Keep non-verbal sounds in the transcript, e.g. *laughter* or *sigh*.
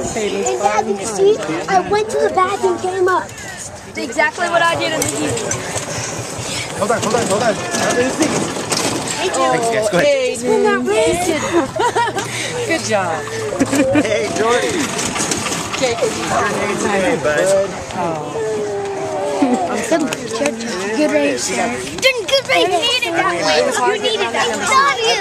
And Dad, you see, I went to the bathroom, came up. It's exactly what I did in the heat. hold on, hold on, hold on. Hey, me see. Thanks, guys. Go ahead. Hey, When that *laughs* good job. Hey, Jordy. Okay, Hey, bud. Good race, sir. Didn't good race. You needed that way. You needed that. I saw you.